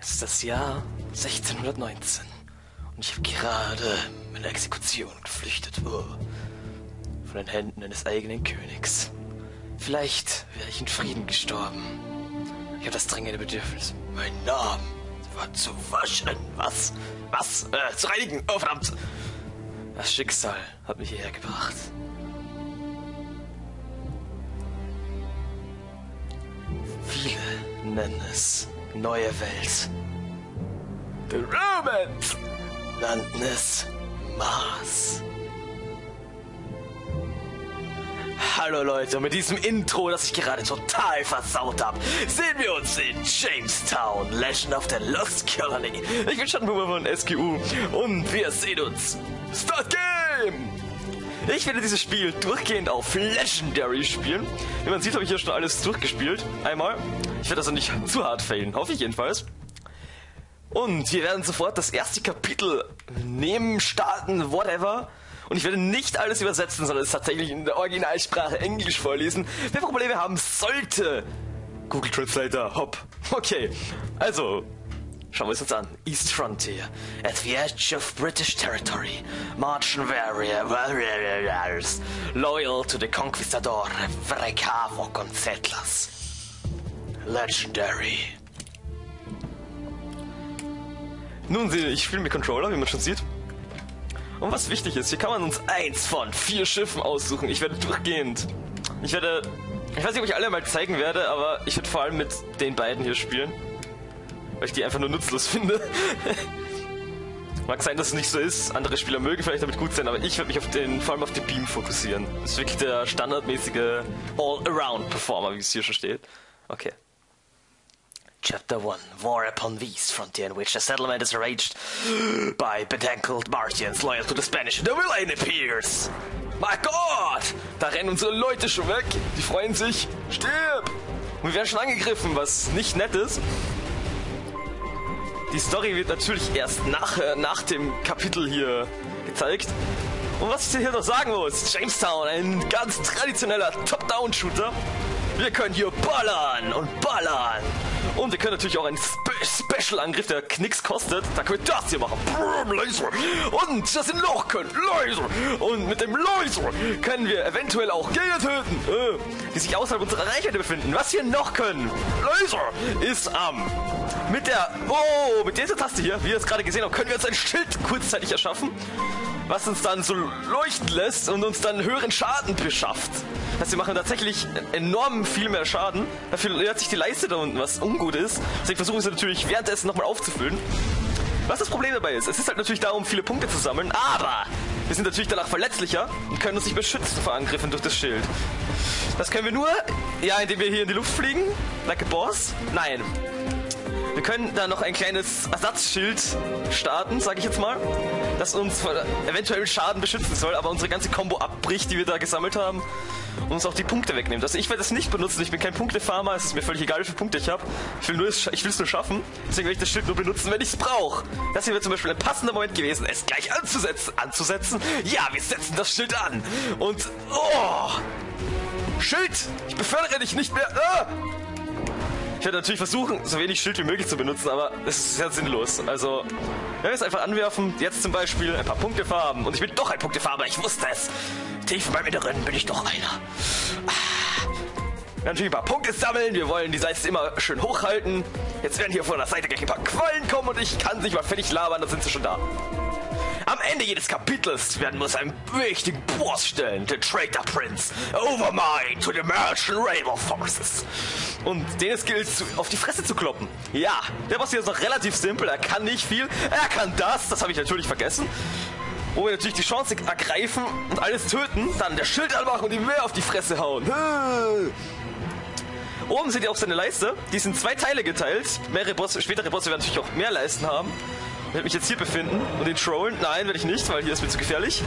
Es ist das Jahr 1619 und ich habe gerade meine Exekution geflüchtet. Oh. Von den Händen eines eigenen Königs. Vielleicht wäre ich in Frieden gestorben. Ich habe das dringende Bedürfnis, meinen Namen zu waschen. Was? Was? Äh, zu reinigen. Oh, verdammt. Das Schicksal hat mich hierher gebracht. Viele nennen es neue Welt. The Romans nannten es Mars. Hallo Leute, und mit diesem Intro, das ich gerade total versaut habe, sehen wir uns in Jamestown, Legend of the Lost Colony. Ich bin Schattenboomer von SGU und wir sehen uns. Start Game! Ich werde dieses Spiel durchgehend auf Legendary spielen. Wie man sieht, habe ich hier schon alles durchgespielt. Einmal. Ich werde also nicht zu hart failen, hoffe ich jedenfalls. Und wir werden sofort das erste Kapitel nehmen, starten, whatever. Und ich werde nicht alles übersetzen, sondern es tatsächlich in der Originalsprache Englisch vorlesen. Wer Probleme haben sollte, Google Translator, hopp. Okay, also, schauen wir es uns an. East Frontier. At the edge of British territory, marching warriors, loyal to the conquistador, Vrecavo con settlers. Legendary. Nun, ich spiele mit Controller, wie man schon sieht. Und was wichtig ist, hier kann man uns eins von vier Schiffen aussuchen. Ich werde durchgehend. Ich werde. Ich weiß nicht, ob ich alle mal zeigen werde, aber ich werde vor allem mit den beiden hier spielen. Weil ich die einfach nur nutzlos finde. Mag sein, dass es nicht so ist. Andere Spieler mögen vielleicht damit gut sein, aber ich werde mich auf den, vor allem auf den Beam fokussieren. Das ist wirklich der standardmäßige All-Around-Performer, wie es hier schon steht. Okay. Chapter 1 War upon East Frontier, in which the settlement is arranged by bedankled Martians loyal to the Spanish. The villain appears! My God! Da rennen unsere Leute schon weg. Die freuen sich. Stirb! Und wir werden schon angegriffen, was nicht nett ist. Die Story wird natürlich erst nach, äh, nach dem Kapitel hier gezeigt. Und was ich dir hier noch sagen muss, Jamestown, ein ganz traditioneller Top-Down-Shooter. Wir können hier ballern und ballern. Und wir können natürlich auch einen Spe Special-Angriff, der Knicks kostet. Da können wir das hier machen. Laser. Und das in Loch können. Laser. Und mit dem Laser können wir eventuell auch Gegner töten, äh, die sich außerhalb unserer Reichweite befinden. Was wir noch können, Laser, ist am. Ähm, mit der, oh, mit dieser Taste hier, wie ihr es gerade gesehen habt, können wir uns ein Schild kurzzeitig erschaffen was uns dann so leuchten lässt und uns dann höheren Schaden beschafft. Das heißt, wir machen tatsächlich enorm viel mehr Schaden. Dafür leert sich die Leiste da unten, was ungut ist. Deswegen versuchen es natürlich währenddessen nochmal aufzufüllen. Was das Problem dabei ist, es ist halt natürlich darum, viele Punkte zu sammeln, aber wir sind natürlich danach verletzlicher und können uns nicht beschützen vor Angriffen durch das Schild. Das können wir nur, ja, indem wir hier in die Luft fliegen, like a boss. Nein, wir können da noch ein kleines Ersatzschild starten, sag ich jetzt mal, das uns vor eventuellen Schaden beschützen soll, aber unsere ganze Combo abbricht, die wir da gesammelt haben und uns auch die Punkte wegnimmt. Also ich werde das nicht benutzen, ich bin kein Punktefarmer, es ist mir völlig egal, wie viele Punkte ich habe. Ich will es nur schaffen, deswegen werde ich das Schild nur benutzen, wenn ich es brauche. Das hier wäre zum Beispiel ein passender Moment gewesen, es gleich anzusetzen. Anzusetzen? Ja, wir setzen das Schild an. Und, oh! Schild! Ich befördere dich nicht mehr! Ah! Ich werde natürlich versuchen, so wenig Schild wie möglich zu benutzen, aber es ist sehr sinnlos. Also, wir es einfach anwerfen, jetzt zum Beispiel ein paar Punktefarben. Und ich bin doch ein Punktefarber, ich wusste es. Tief in meinem Inneren bin ich doch einer. Ah. Natürlich ein paar Punkte sammeln, wir wollen die Seite immer schön hochhalten. Jetzt werden hier von der Seite gleich ein paar Quallen kommen und ich kann sich mal fertig labern, dann sind sie schon da. Am Ende jedes Kapitels werden wir uns einen wichtigen Boss stellen, den Traitor Prince, Overmind to the Merchant Rainbow Forces. Und den es gilt, auf die Fresse zu kloppen. Ja, der Boss hier ist noch relativ simpel, er kann nicht viel, er kann das, das habe ich natürlich vergessen. Wo wir natürlich die Chance ergreifen und alles töten, dann der Schild anmachen und ihm mehr auf die Fresse hauen. Oben seht ihr auch seine Leiste. Die sind zwei Teile geteilt. Mehrere Bosse, spätere Bosse werden natürlich auch mehr Leisten haben. Werde mich jetzt hier befinden und den trollen. Nein, werde ich nicht, weil hier ist mir zu gefährlich.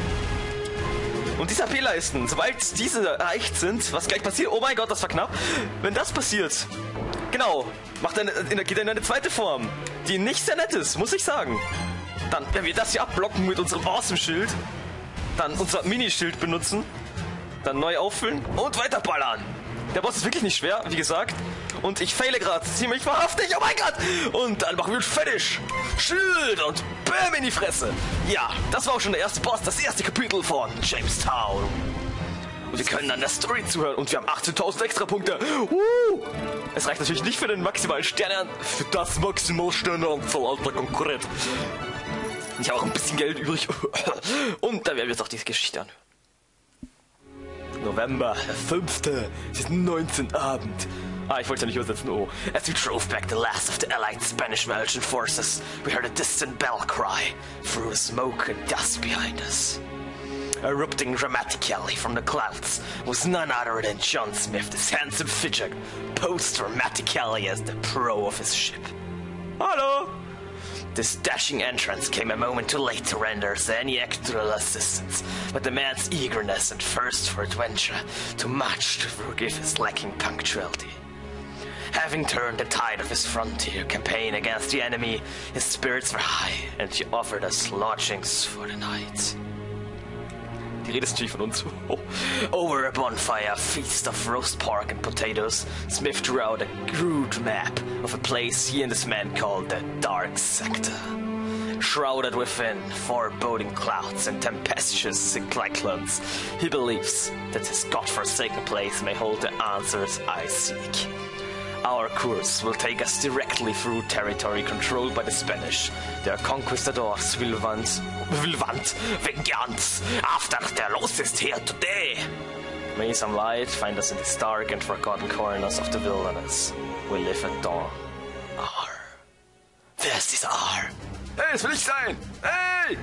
Und diese AP-Leisten, sobald diese erreicht sind, was gleich passiert, oh mein Gott, das war knapp. Wenn das passiert, genau, macht eine, geht er in eine zweite Form, die nicht sehr nett ist, muss ich sagen. Dann, wenn wir das hier abblocken mit unserem Awesome-Schild, dann unser Mini-Schild benutzen, dann neu auffüllen und weiterballern. Der Boss ist wirklich nicht schwer, wie gesagt. Und ich fehle gerade ziemlich wahrhaftig. Oh mein Gott! Und dann machen wir uns fertig. Schild und Bäm in die Fresse. Ja, das war auch schon der erste Boss, das erste Kapitel von Jamestown. Und wir können dann der Story zuhören und wir haben 18.000 extra Punkte. Uh! Es reicht natürlich nicht für den maximalen Sterne, für das maximal Sterneanzahl, alter Konkurrent. Ich habe auch ein bisschen Geld übrig. Und dann werden wir jetzt auch diese Geschichte an. November, der 5. Es ist 19 Abend. Ah, ich wollte ja nicht übersetzen, oh. As we drove back the last of the allied Spanish-Belgian forces, we heard a distant bell cry through the smoke and dust behind us. Erupting dramatically from the clouds was none other than John Smith, this handsome fidget, posed dramatically as the pro of his ship. Hello! This dashing entrance came a moment too late to render us any actual assistance, but the man's eagerness and thirst for adventure too much to forgive his lacking punctuality. Having turned the tide of his frontier campaign against the enemy, his spirits were high, and he offered us lodgings for the night. Die Rede ist natürlich von uns. Over a bonfire, feast of roast pork and potatoes, Smith drew out a crude map of a place he and his men called the Dark Sector. Shrouded within foreboding clouds and tempestuous cyclones, he believes that this godforsaken place may hold the answers I seek. Our course will take us directly through territory controlled by the Spanish. Their conquistadors will want, will want vengeance after their losses here today. May some light find us in these dark and forgotten corners of the wilderness. We live at dawn. R. Wer ist dieser R? Hey, das will ich sein! Hey!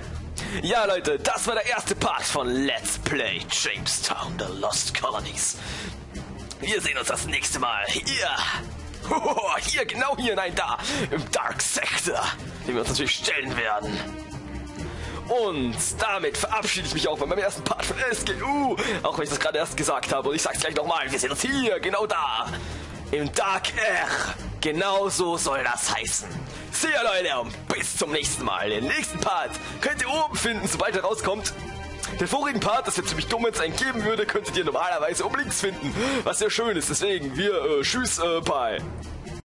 Ja, Leute, das war der erste Part von Let's Play Jamestown, The Lost Colonies. Wir sehen uns das nächste Mal hier. Hier, genau hier, nein, da. Im Dark Sector. Den wir uns natürlich stellen werden. Und damit verabschiede ich mich auch bei meinem ersten Part von SGU. Auch wenn ich das gerade erst gesagt habe. Und ich sag's gleich nochmal. Wir sehen uns hier, genau da. Im Dark R. Genau so soll das heißen. See ya, Leute. Und bis zum nächsten Mal. Den nächsten Part könnt ihr oben finden, sobald er rauskommt. Den vorigen Part, das jetzt ziemlich dumm, es einen geben würde, könntet ihr normalerweise oben links finden. Was sehr schön ist. Deswegen, wir, äh, tschüss, äh, bye.